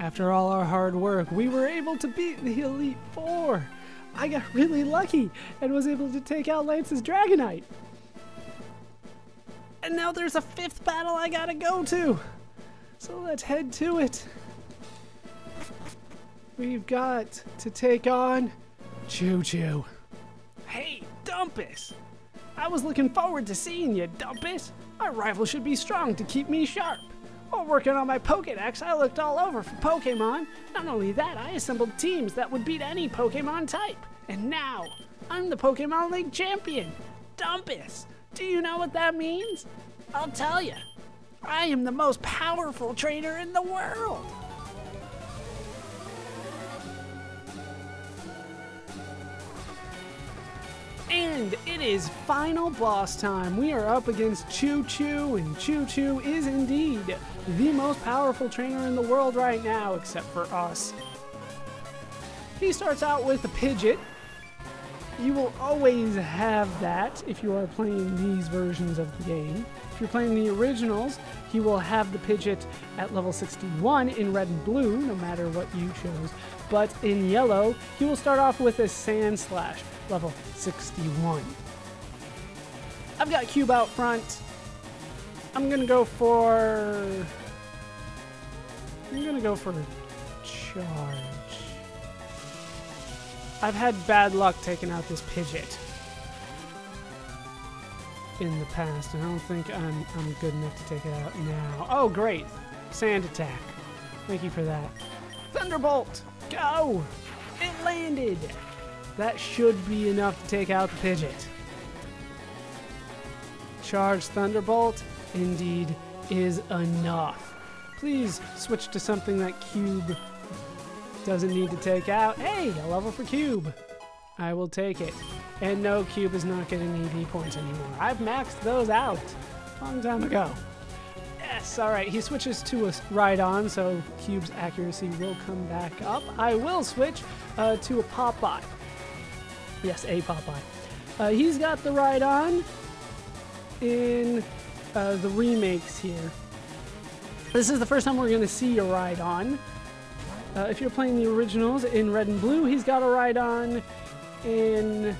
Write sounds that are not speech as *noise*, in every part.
After all our hard work, we were able to beat the Elite Four. I got really lucky and was able to take out Lance's Dragonite. And now there's a fifth battle I gotta go to. So let's head to it. We've got to take on Chu-Chu. Hey, Dumpus! I was looking forward to seeing you, Dumpus. Our rival should be strong to keep me sharp. While working on my Pokedex, I looked all over for Pokemon. Not only that, I assembled teams that would beat any Pokemon type. And now, I'm the Pokemon League champion, Dumpus. Do you know what that means? I'll tell you. I am the most powerful trainer in the world. And it is final boss time. We are up against Chu-Chu, and Chu-Chu is indeed the most powerful trainer in the world right now, except for us. He starts out with a Pidgeot. You will always have that if you are playing these versions of the game. If you're playing the originals, he will have the Pidgeot at level 61 in red and blue, no matter what you chose. But in yellow, he will start off with a Sandslash, level 61. I've got Cube out front. I'm gonna go for. I'm gonna go for charge. I've had bad luck taking out this Pidgeot in the past, and I don't think I'm, I'm good enough to take it out now. Oh, great! Sand attack. Thank you for that. Thunderbolt! Go! It landed! That should be enough to take out the Pidgeot. Charge Thunderbolt indeed is enough. Please switch to something that Cube doesn't need to take out. Hey, a level for Cube. I will take it. And no, Cube is not getting EV points anymore. I've maxed those out long time ago. Yes, alright, he switches to a Rhydon, so Cube's accuracy will come back up. I will switch uh, to a Popeye. Yes, a Popeye. Uh, he's got the Rhydon in uh, the remakes here. This is the first time we're going to see a Rhydon. Uh, if you're playing the originals in red and blue, he's got a Rhydon. In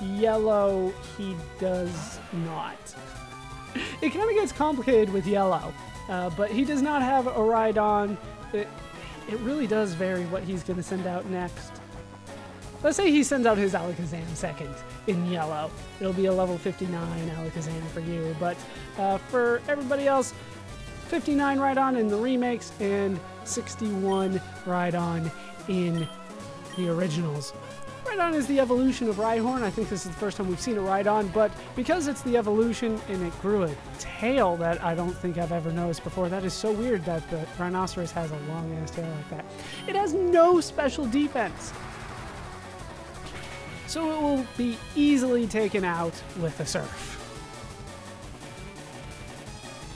yellow, he does not. *laughs* it kind of gets complicated with yellow, uh, but he does not have a Rhydon. It, it really does vary what he's going to send out next. Let's say he sends out his Alakazam second in yellow. It'll be a level 59 Alakazam for you, but uh, for everybody else, 59 Rhydon in the remakes and 61 Rhydon in the originals. Rhydon is the evolution of Rhyhorn. I think this is the first time we've seen a Rhydon, but because it's the evolution and it grew a tail that I don't think I've ever noticed before, that is so weird that the rhinoceros has a long ass tail like that. It has no special defense. So it will be easily taken out with a surf.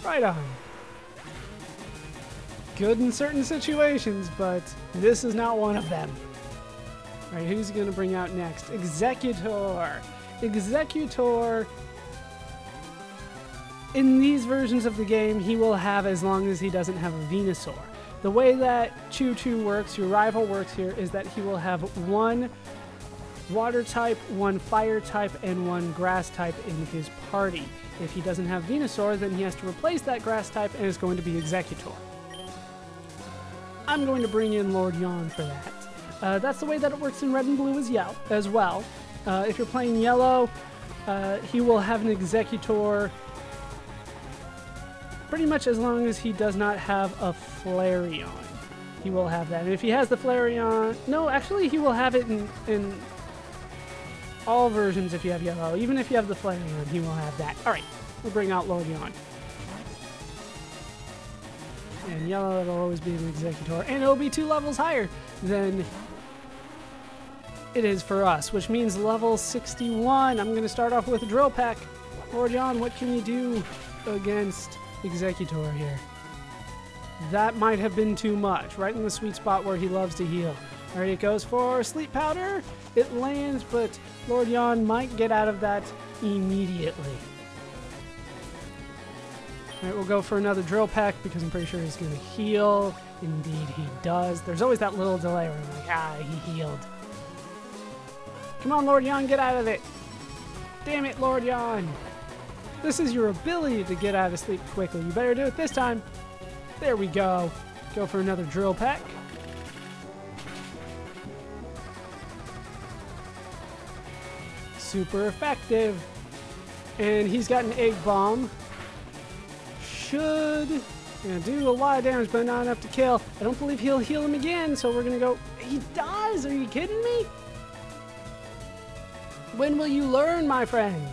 Right on. Good in certain situations, but this is not one of them. Alright, who's going to bring out next? Exeggutor. Exeggutor. In these versions of the game, he will have as long as he doesn't have a Venusaur. The way that Chu-Chu works, your rival works here, is that he will have one water type, one fire type, and one grass type in his party. If he doesn't have Venusaur, then he has to replace that grass type and is going to be Exeggutor. I'm going to bring in Lord Yawn for that. Uh, that's the way that it works in red and blue as, yell- as well. Uh, if you're playing yellow, uh, he will have an Exeggutor pretty much as long as he does not have a Flareon. He will have that. And if he has the Flareon... No, actually, he will have it in, in all versions if you have yellow. Even if you have the Flareon, he will have that. Alright, we'll bring out Yawn. And yellow, it'll always be an Exeggutor. And it'll be two levels higher than it is for us, which means level 61. I'm going to start off with a Drill Peck. Yawn, what can you do against Exeggutor here? That might have been too much, right in the sweet spot where he loves to heal. Alright, it goes for Sleep Powder. It lands, but Lord Yawn might get out of that immediately. Alright, we'll go for another drill peck because I'm pretty sure he's going to heal. Indeed, he does. There's always that little delay where I'm like, ah, he healed. Come on, Lord Yon, get out of it. Damn it, Lord Yon. This is your ability to get out of sleep quickly. You better do it this time. There we go. Go for another drill peck. Super effective. And he's got an egg bomb. Should gonna do a lot of damage, but not enough to kill. I don't believe he'll heal him again, so we're gonna go. He does? Are you kidding me? When will you learn, my friend?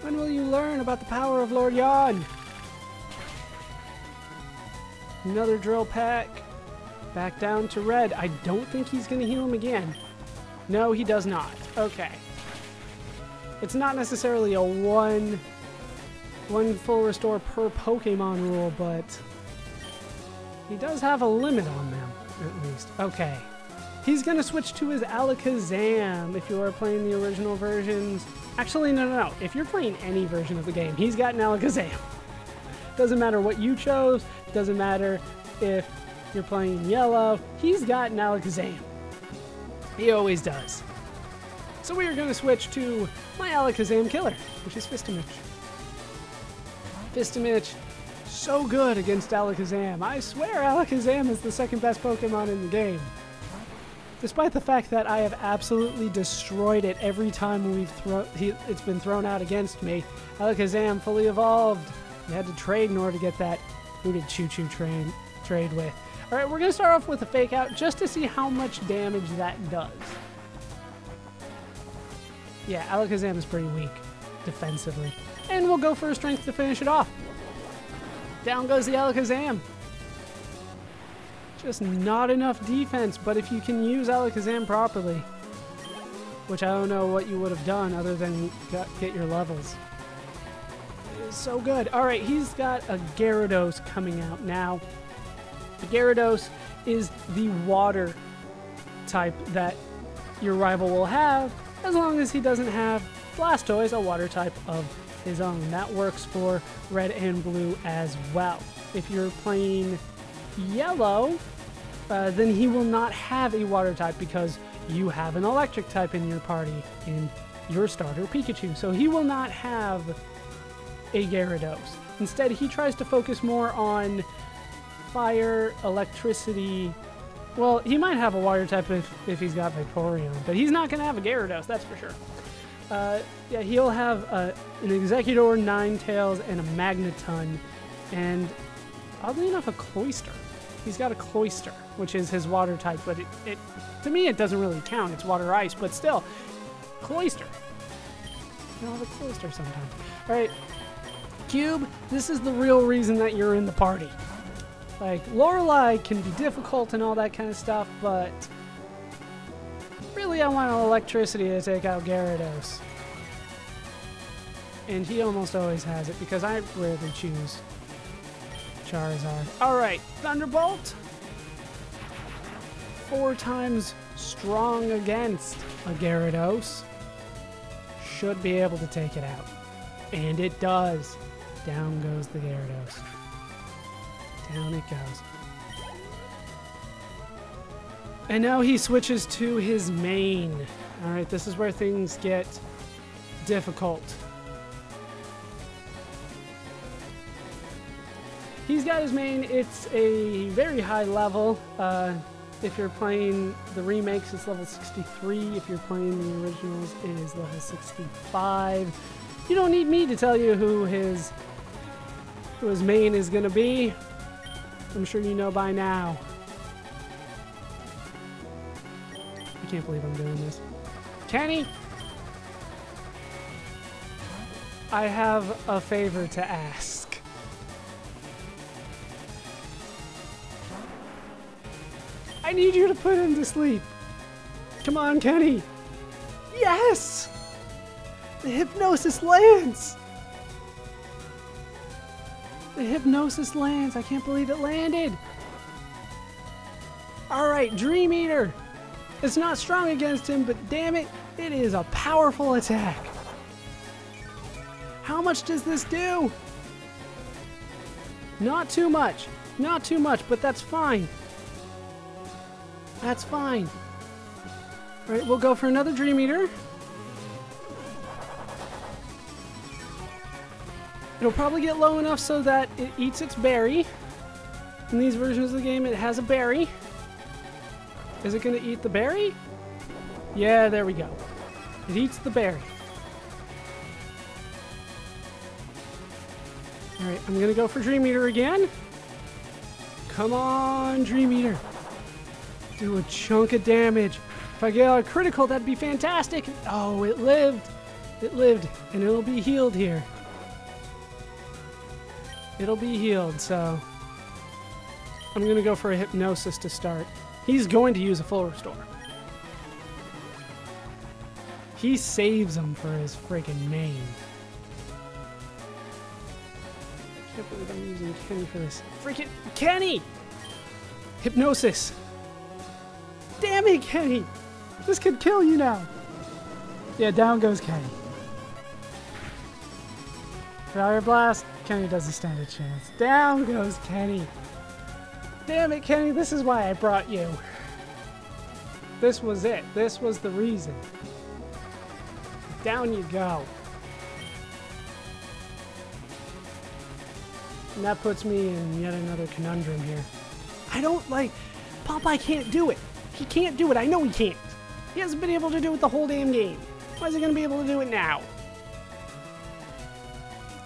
When will you learn about the power of Lord Yon? Another drill peck. Back down to red. I don't think he's going to heal him again. No, he does not. Okay. It's not necessarily a one one full restore per Pokemon rule, but he does have a limit on them, at least. Okay. He's going to switch to his Alakazam if you are playing the original versions. Actually, no, no, no. If you're playing any version of the game, he's got an Alakazam. *laughs* Doesn't matter what you chose. Doesn't matter if you're playing yellow. He's got an Alakazam. He always does. So we are going to switch to my Alakazam killer, which is Fistamich. Fistamich, so good against Alakazam. I swear Alakazam is the second best Pokemon in the game. Despite the fact that I have absolutely destroyed it every time we've thrown it's been thrown out against me. Alakazam fully evolved. You had to trade in order to get that. Who did Chu-Chu train trade with? All right, we're gonna start off with a fake out just to see how much damage that does. Yeah, Alakazam is pretty weak defensively. And we'll go for a strength to finish it off. Down goes the Alakazam. Just not enough defense, but if you can use Alakazam properly, which I don't know what you would have done other than get your levels. so good. All right, he's got a Gyarados coming out now. The Gyarados is the water type that your rival will have, as long as he doesn't have Blastoise, a water type of his own. That works for red and blue as well. If you're playing yellow, uh, then he will not have a water type because you have an electric type in your party in your starter Pikachu. So he will not have a Gyarados. Instead, he tries to focus more on fire, electricity. Well, he might have a water type if, if he's got Vaporeon, but he's not going to have a Gyarados, that's for sure. Uh, yeah, he'll have uh, an Ninetales, and a Magneton, and oddly enough, a Cloyster. He's got a Cloyster, which is his water type, but it, it to me it doesn't really count. It's water ice, but still, Cloyster. You have a Cloyster sometimes. All right, Cube. This is the real reason that you're in the party. Like Lorelei can be difficult and all that kind of stuff, but Really, I want electricity to take out Gyarados. And he almost always has it because I rarely choose Charizard. Alright, Thunderbolt. Four times strong against a Gyarados. Should be able to take it out. And it does. Down goes the Gyarados. Down it goes. And now he switches to his main. Alright, this is where things get difficult. He's got his main, it's a very high level. Uh, if you're playing the remakes, it's level 63. If you're playing the originals, it is level 65. You don't need me to tell you who his, who his main is going to be. I'm sure you know by now. I can't believe I'm doing this. Kenny! I have a favor to ask. I need you to put him to sleep. Come on, Kenny. Yes! The hypnosis lands! The hypnosis lands. I can't believe it landed. All right, Dream Eater. It's not strong against him, but damn it, it is a powerful attack. How much does this do? Not too much. Not too much, but that's fine. That's fine. All right, we'll go for another Dream Eater. It'll probably get low enough so that it eats its berry. In these versions of the game, it has a berry. Is it going to eat the berry? Yeah, there we go. It eats the berry. Alright, I'm going to go for Dream Eater again. Come on, Dream Eater. Do a chunk of damage. If I get a critical, that'd be fantastic. Oh, it lived. It lived, and it'll be healed here. It'll be healed, so I'm going to go for a hypnosis to start. He's going to use a full restore. He saves him for his freaking name. Can't believe I'm using Kenny for this. Freaking Kenny! Hypnosis! Damn it, Kenny! This could kill you now! Yeah, down goes Kenny. Fire Blast! Kenny doesn't stand a chance. Down goes Kenny! Damn it, Kenny, this is why I brought you. This was it. This was the reason. Down you go. And that puts me in yet another conundrum here. I don't like. Popeye can't do it. He can't do it. I know he can't. He hasn't been able to do it the whole damn game. Why is he going to be able to do it now?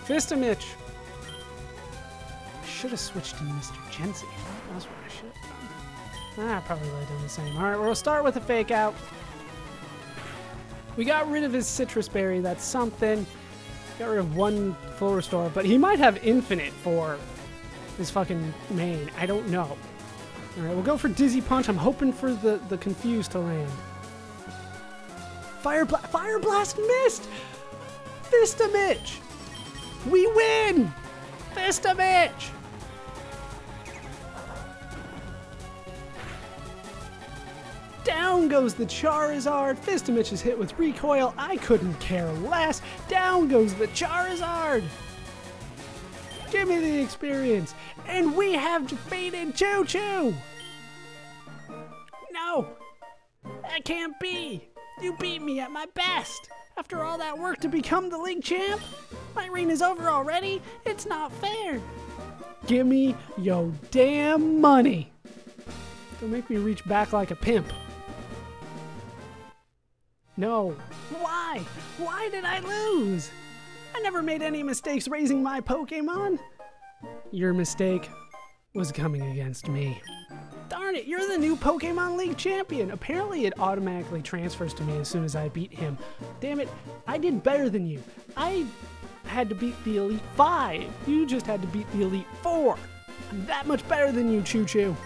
Fist of Mitch. Should have switched to Mr. Jency. That's what I should have done. Ah, probably would have done the same. Alright, we'll start with a fake out. We got rid of his Sitrus berry. That's something. Got rid of one full restore, but he might have infinite for his fucking main. I don't know. Alright, we'll go for Dizzy Punch. I'm hoping for the, the Confused to land. Fire, Bla Fire Blast missed! Mitch! We win! Fist Down goes the Charizard. Fistamich is hit with recoil. I couldn't care less. Down goes the Charizard. Give me the experience. And we have defeated Chu-Chu. No, that can't be. You beat me at my best. After all that work to become the league champ, my reign is over already. It's not fair. Give me your damn money. Don't make me reach back like a pimp. No. Why? Why did I lose? I never made any mistakes raising my Pokemon. Your mistake was coming against me. Darn it, you're the new Pokemon League champion. Apparently it automatically transfers to me as soon as I beat him. Damn it, I did better than you. I had to beat the Elite 5. You just had to beat the Elite 4. I'm that much better than you, Chu-Chu.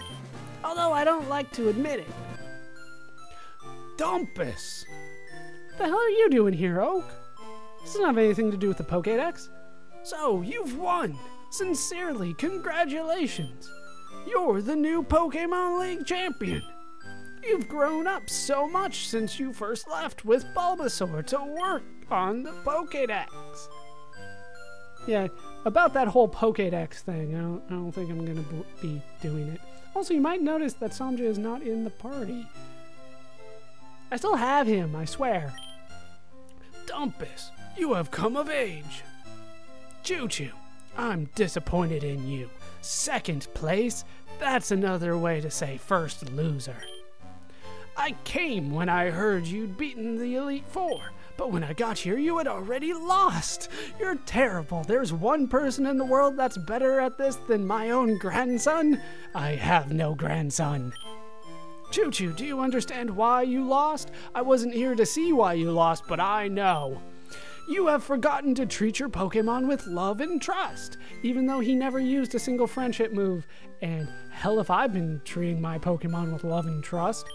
Although I don't like to admit it. Dumpus! The hell are you doing here, Oak? This doesn't have anything to do with the Pokédex. So, you've won! Sincerely, congratulations! You're the new Pokemon League champion! You've grown up so much since you first left with Bulbasaur to work on the Pokédex. Yeah, about that whole Pokédex thing, I don't, I don't think I'm to be doing it. Also, you might notice that Sanjay is not in the party. I still have him, I swear. Dumpus, you have come of age. Chu-Chu, I'm disappointed in you. Second place? That's another way to say first loser. I came when I heard you'd beaten the Elite Four, but when I got here, you had already lost. You're terrible. There's one person in the world that's better at this than my own grandson. I have no grandson. Chu-Chu, do you understand why you lost? I wasn't here to see why you lost, but I know. You have forgotten to treat your Pokemon with love and trust, even though he never used a single friendship move. And hell if I've been treating my Pokemon with love and trust.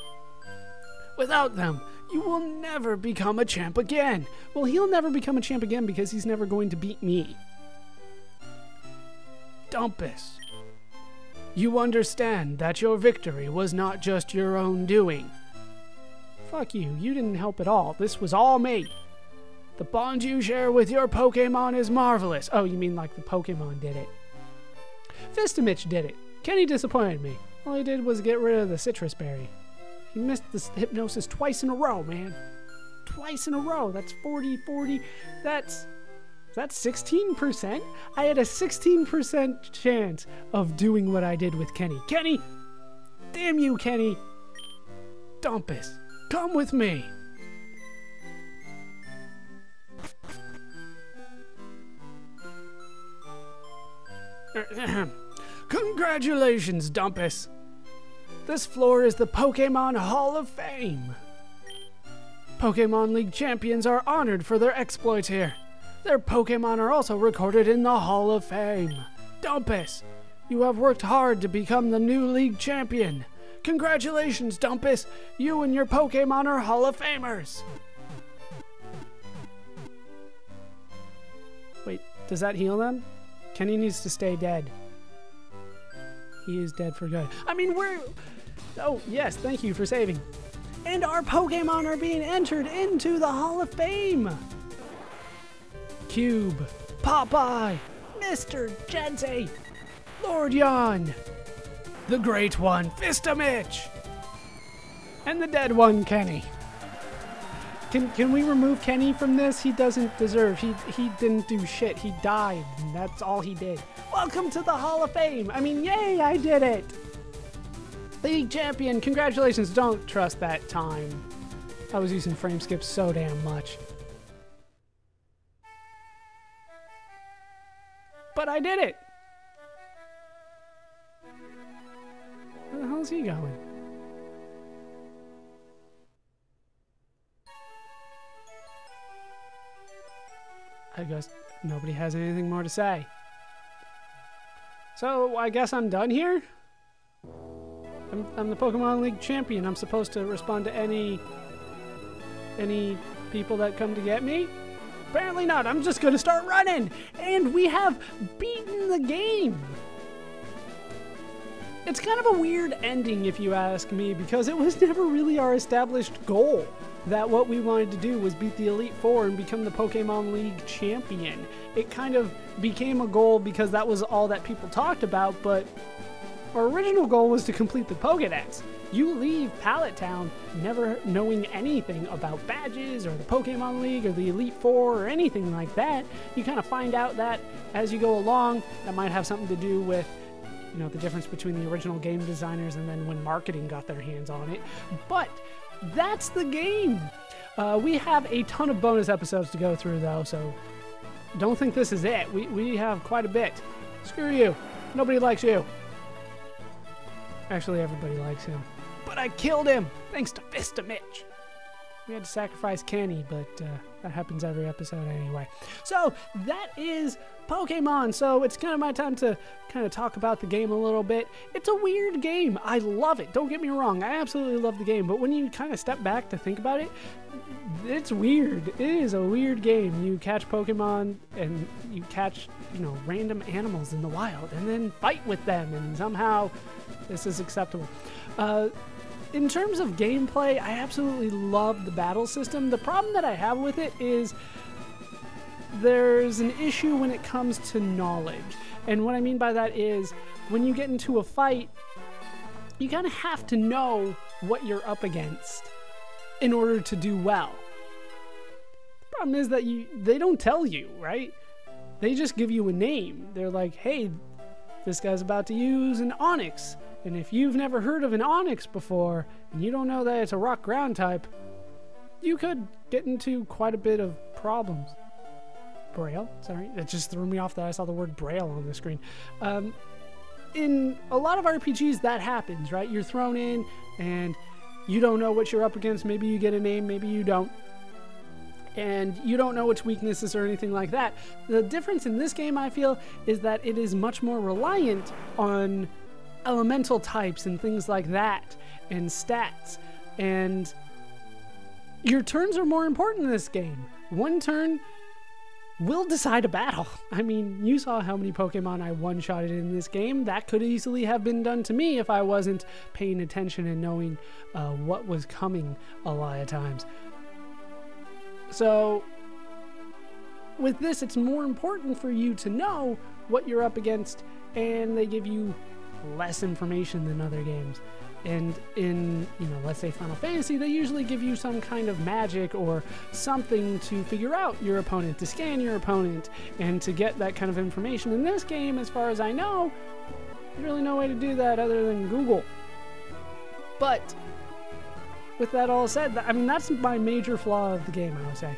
Without them, you will never become a champ again. Well, he'll never become a champ again because he's never going to beat me. Dumpus. You understand that your victory was not just your own doing. Fuck you, you didn't help at all. This was all me. The bond you share with your Pokemon is marvelous. Oh, you mean like the Pokemon did it. Fistamich did it. Kenny disappointed me. All he did was get rid of the Sitrus berry. He missed the hypnosis twice in a row, man. Twice in a row. That's 40, 40. That's that's 16%? I had a 16% chance of doing what I did with Kenny. Kenny! Damn you, Kenny! Dumpus, come with me! *clears throat* Congratulations, Dumpus! This floor is the Pokemon Hall of Fame. Pokemon League champions are honored for their exploits here. Their Pokemon are also recorded in the Hall of Fame. Dumpus, you have worked hard to become the new league champion. Congratulations, Dumpus! You and your Pokemon are Hall of Famers! Wait, does that heal them? Kenny needs to stay dead. He is dead for good. I mean, we're. Oh, yes, thank you for saving. And our Pokemon are being entered into the Hall of Fame! Cube, Popeye, Mr. Jensei, Lord Yon, the Great One, Fistamich, and the Dead One, Kenny. Can, can we remove Kenny from this? He doesn't deserve. He he didn't do shit. He died. That's all he did. Welcome to the Hall of Fame. I mean, yay, I did it. League champion, congratulations. Don't trust that time. I was using frame skips so damn much. I did it! Where the hell is he going? I guess nobody has anything more to say. So, I guess I'm done here? I'm, I'm the Pokemon League champion. I'm supposed to respond to any... any people that come to get me? Apparently not. I'm just going to start running. And we have beaten the game. It's kind of a weird ending, if you ask me, because it was *laughs* never really our established goal. That what we wanted to do was beat the Elite Four and become the Pokemon League champion. It kind of became a goal because that was all that people talked about, but our original goal was to complete the Pokedex. You leave Pallet Town never knowing anything about badges or the Pokemon League or the Elite Four or anything like that. You kind of find out that as you go along, that might have something to do with you know the difference between the original game designers and then when marketing got their hands on it. But that's the game. Uh, we have a ton of bonus episodes to go through though, so don't think this is it. We we have quite a bit. Screw you. Nobody likes you. Actually, everybody likes him. But I killed him, thanks to Fistamich. We had to sacrifice Kenny, but uh, that happens every episode anyway. So that is Pokemon. So it's kind of my time to kind of talk about the game a little bit. It's a weird game. I love it. Don't get me wrong. I absolutely love the game. But when you kind of step back to think about it, it's weird. It is a weird game. You catch Pokemon and you catch, you know, random animals in the wild and then fight with them and somehow this is acceptable. Uh, in terms of gameplay, I absolutely love the battle system. The problem that I have with it is there's an issue when it comes to knowledge. And what I mean by that is when you get into a fight, you kind of have to know what you're up against in order to do well. The problem is that you they don't tell you, right? They just give you a name. They're like, "Hey, this guy's about to use an Onix." And if you've never heard of an Onix before, and you don't know that it's a rock ground type, you could get into quite a bit of problems. Braille, sorry, it just threw me off that I saw the word Braille on the screen. Um, in a lot of RPGs, that happens, right? You're thrown in and you don't know what you're up against. Maybe you get a name, maybe you don't. And you don't know its weaknesses or anything like that. The difference in this game, I feel, is that it is much more reliant on elemental types and things like that and stats. And your turns are more important in this game. One turn will decide a battle. *laughs* I mean, you saw how many Pokemon I one shotted in this game. That could easily have been done to me if I wasn't paying attention and knowing uh, what was coming a lot of times. So, with this, it's more important for you to know what you're up against and they give you less information than other games. And in, you know, let's say Final Fantasy, they usually give you some kind of magic or something to figure out your opponent, to scan your opponent, and to get that kind of information. In this game, as far as I know, there's really no way to do that other than Google. But with that all said, I mean, that's my major flaw of the game, I would say.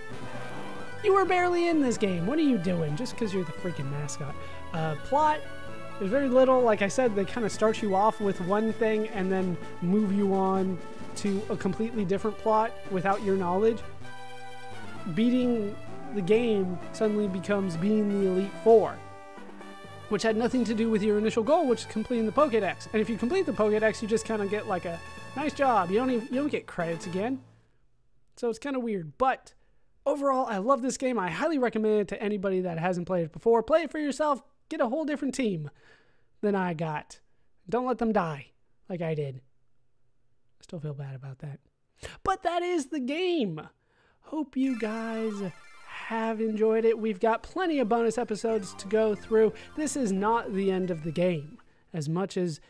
You were barely in this game. What are you doing? Just because you're the freaking mascot. Uh, plot, there's very little. Like I said, they kind of start you off with one thing and then move you on to a completely different plot without your knowledge. Beating the game suddenly becomes being the Elite Four, which had nothing to do with your initial goal, which is completing the Pokedex. And if you complete the Pokedex, you just kind of get like a nice job. You don't even, you don't get credits again. So it's kind of weird, but overall, I love this game. I highly recommend it to anybody that hasn't played it before. Play it for yourself. Get a whole different team than I got. Don't let them die like I did. I still feel bad about that. But that is the game. Hope you guys have enjoyed it. We've got plenty of bonus episodes to go through. This is not the end of the game, as much as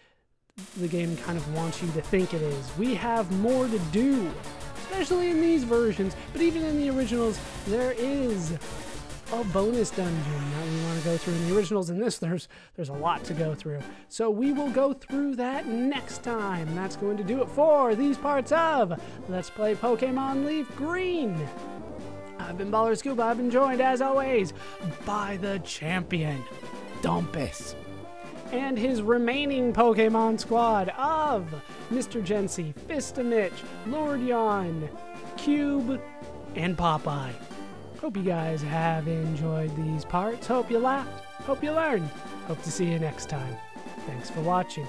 the game kind of wants you to think it is. We have more to do especially in these versions, but even in the originals, there is a bonus dungeon that we want to go through in the originals. In this, there's there's a lot to go through. So we will go through that next time. That's going to do it for these parts of Let's Play Pokemon LeafGreen. I've been Baller Scuba. I've been joined, as always, by the champion, Dumpus and his remaining Pokemon squad of Mr. Jency, Fistamich, Lord Yawn, Cube, and Popeye. Hope you guys have enjoyed these parts. Hope you laughed. Hope you learned. Hope to see you next time. Thanks for watching.